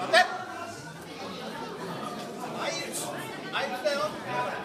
待て。入だよ。